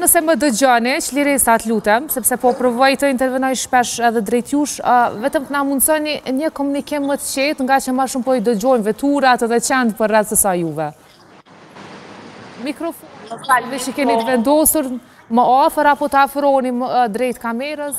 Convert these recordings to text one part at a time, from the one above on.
Nëse më dëgjoni, Çlirisa të lutem, sepse po provoj të intervenoj shpesh edhe drejt jush, vetëm të na mundësoni një komunikim më të qetë, ngaqë ma shumë po i dëgjojmë veturat edhe qentë përreth sesa juve. Mikrofonin që keni të vendosur, më afër apo të afroheni drejt kamerës?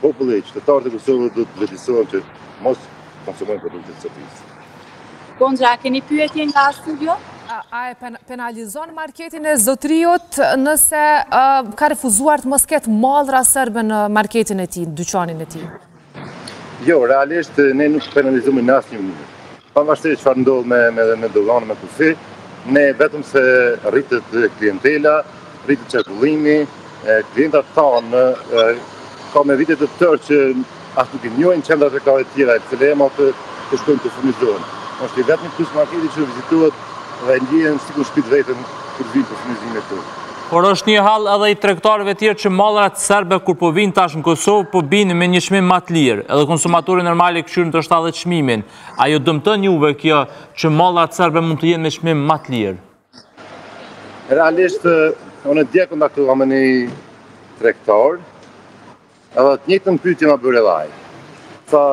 Populli, qytetarët e Kosovës duhet të vetëdijesohen që mos konsumojnë produktet e Serbisë. Gonxha, a keni pyetje nga studio? A e penalizon marketin e zotriut nëse ka refuzuar të mos ketë mallra serbe në marketin e tij, në dyqanin e tij? Jo, realisht ne nuk penalizojme në asnjë mënyrë. Pavarësisht çfarë ndodh me me me doganë me kufi, ne vetëm se rritet klientela, rritet qarkullimi, klientët tanë ka me vite të tërë që as nuk i njohin qendrat tregtare tjera, e lëre më të shkojnë të furnizohen. është i vetëmi Plus Marketi që vizitohet dhe ndjehen sikur shpi t'veten kur vijnë të furnizohen te. Por është një hall edhe i tregtarëve tjerë që mallrat serbe kur po vijnë tash në Kosovë, po bijnë me një çmim ma të lirë, edhe konsumatori normal e kqyr në të shpeshtë çmimin. A ju dëmton juve kjo që mallrat serbe mund të jenë me çmim më të lirë? Realisht, unë dje kontaktova me një tregtar, edhe të njëjtën pyetje ma bëri edhe ai. Tha,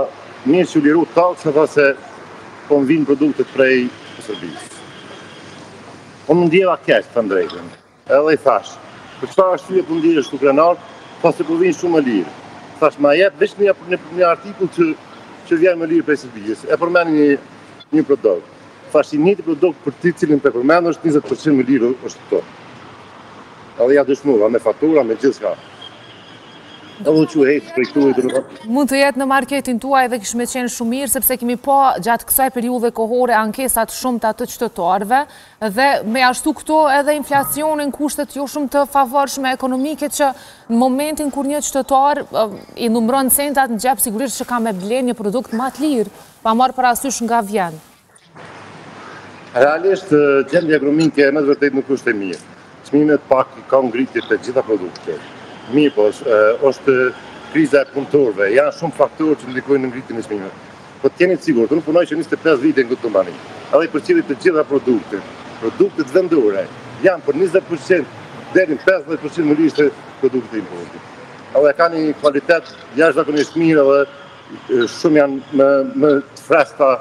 mirë që u liru taksa, tha se po më vijnë produktet prej Serbisë. U ndjeva keq, të drejtën. Edhe i thashë, për çfarë arsye po ndihesh kështu krenar, tha se po vijnë shumë më lirë. Thashë, ma jep veç një, një, një artikull që, që vjen më lirë prej Serbisë. E përmendi një, një produkt. Thashë, i njëjti produkt që ti cilin po përmend është 20% më lirë është të tërë. Edhe ia dëshmova, me fatura, me gjithçka. Edhe u që hejtë për këtu i të në Mund të jetë në marketin tuaj edhe kish me qenë shumë mirë, sepse kemi pa gjatë kësaj periudhe kohore ankesat e shumta të qytetarëve, Dhe me këto edhe inflacionin, kushtet jo shumë të favorshme ekonomike që në momentin kur një qytetar i numëron centat në xhep sigurisht që ka me ble një produkt ma të lirë, pa marrë parasysh nga vjen. Realisht, gjendja ekonomike me të vërtetë nuk është e mirë. Çmimet pak i kanë ngritë të gjitha produktet. Mirëpo, është kriza e punëtorëve. Janë shumë faktorë që ndikojnë në ngritjen e çmimeve. Po të jeni të sigurt, unë punoj që njëzet e pesë vite në këtë kompani. Edhe i përcjelli të gjitha produktet. Produktet vendore janë për njëzet për qind deri në pesëdhjetë për qind më lirë se produktet e importit. Edhe kanë një kualitet jashtëzakonisht mirë edhe shumë janë më më të freskëta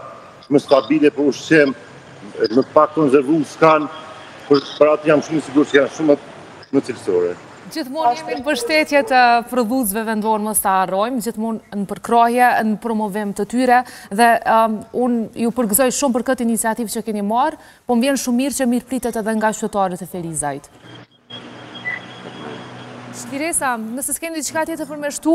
më stabile për ushqim, më pak konzervu s'kanë, për për atë jam shumë sigur që janë shumë më cilësore. Gjithmonë jemi në mbështetje të prodhuesve vendorë me sa arrijmë, gjithmonë në përkrahje, në promovim të tyre, dhe um, unë ju përgëzoj shumë për këtë iniciativë që keni marrë, po më vjen shumë mirë që mirëpritet edhe nga qytetarët e Ferizajt. Shpresa, nëse s'keni diçka tjetër për me shtu,